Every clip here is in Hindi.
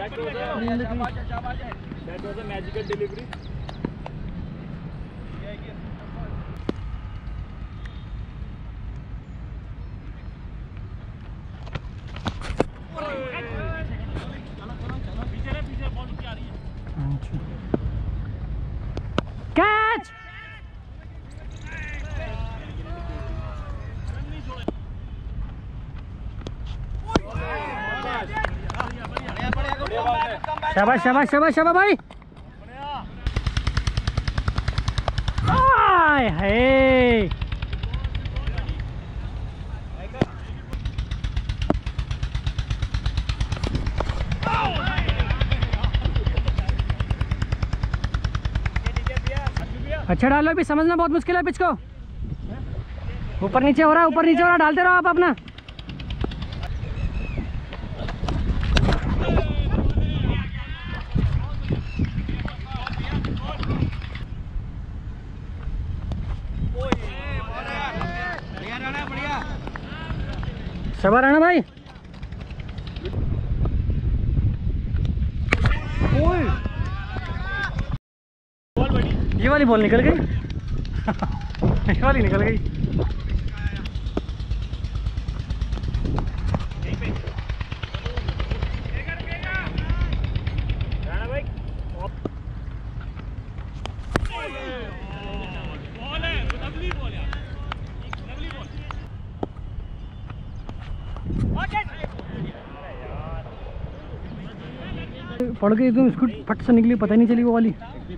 That was a that was a magical delivery. Catch शाबाश शाबाश शाबाश शाबाश भाई। आय हाय। अच्छा डालो अभी, समझना बहुत मुश्किल है पिच को ऊपर नीचे हो रहा है, ऊपर नीचे हो रहा है, डालते रहो आप अपना। सबर है भाई। ओए ये वाली बॉल निकल गई। ये वाली निकल गई राणा भाई पड़ गई एकदम इसको फट से निकली पता नहीं चली वो वाली।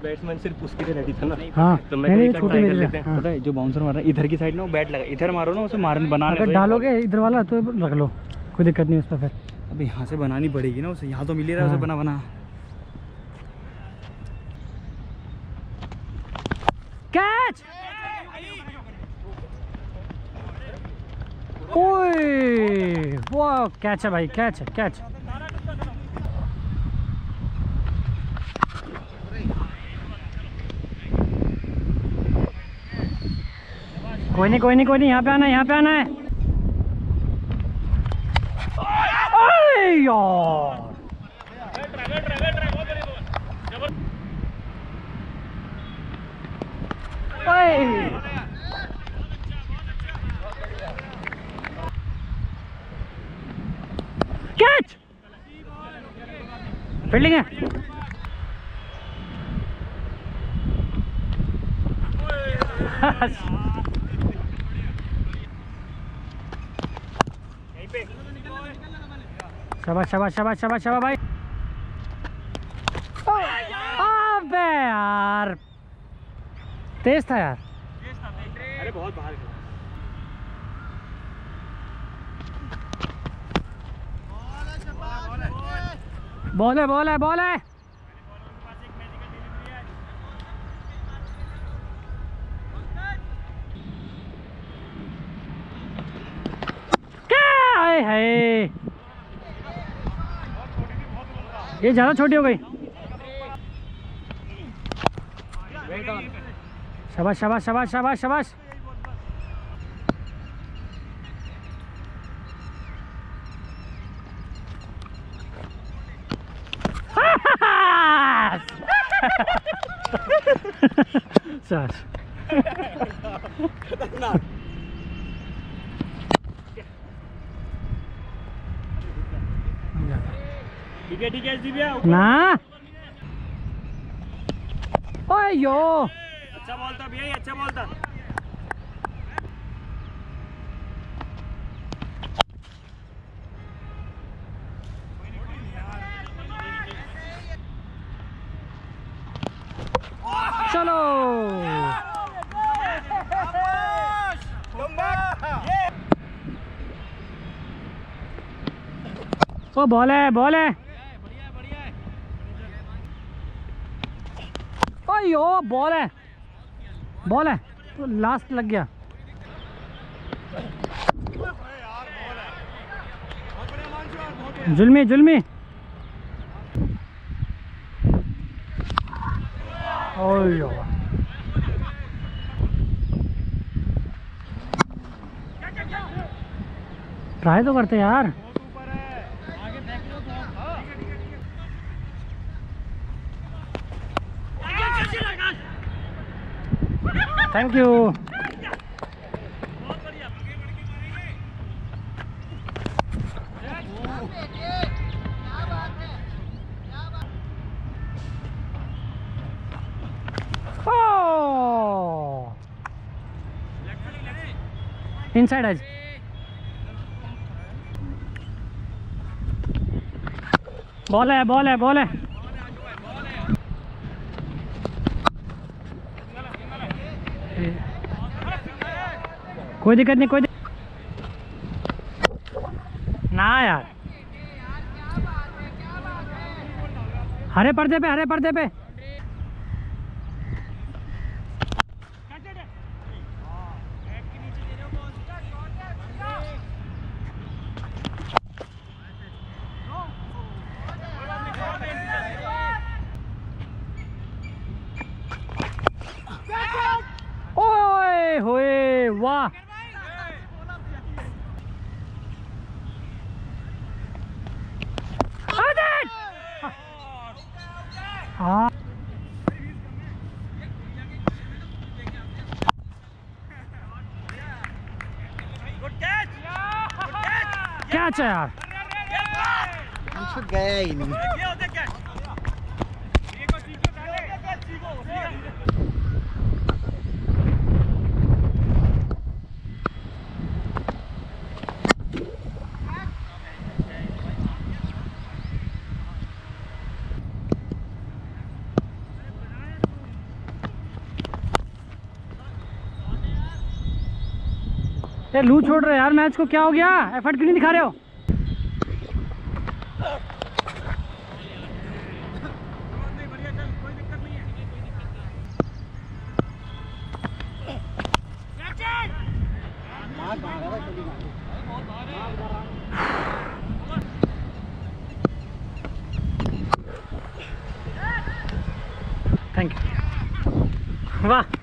बैट्समैन सिर्फ़ उसके लिए रेडी था ना। हाँ तो मैं कहीं का छोटी मेरी लेते हैं। हाँ। पता है जो बाउंसर मार रहा है इधर की साइड ना वो बैट लगा इधर मारो ना उसे मारन बनाने अगर डालोगे इधर वाला तो रख लो कोई दिक्कत नहीं उस पर फिर। अब यहाँ से बनानी पड़ेगी ना उसे यहाँ तो मिल ही रहा है हाँ। उसे बना बना। कैच ओए वो कैच है भाई कैच है कैच कोई नहीं कोई नहीं कोई नहीं, यहाँ पे आना है, यहाँ पे आना है। कैच। फील्डिंग है। शाबाश शाबाश शाबाश शाबाश शाबाश भाई अबे यार तेज था यार। अरे बहुत बाहर। बॉल है बॉल है बॉल। है क्या है, है? ये ज़्यादा छोटी हो गई। शाबाश शाबाश शाबाश शाबाश शाबाश। सर ठीक है ठीक है ना। ओए यो। अच्छा बॉल था भैया अच्छा बॉल था चलो। ओ बॉल है बॉल है। यो बॉल है। बॉल है। तो लास्ट लग गया। जुलमी जुलमी। ओयो। ट्राई तो करते यार। थैंक यू इनसाइड आज बॉल है बॉल है बॉल है. कोई दिक्कत नहीं कोई. ना यार। हरे पर्दे पे हरे पर्दे पे। ओए वाह। हाँ कैच है यार गया ही नहीं ये लू छोड़ रहे यार, मैच को क्या हो गया? एफर्ट क्यों नहीं दिखा रहे हो? थैंक यू वाह।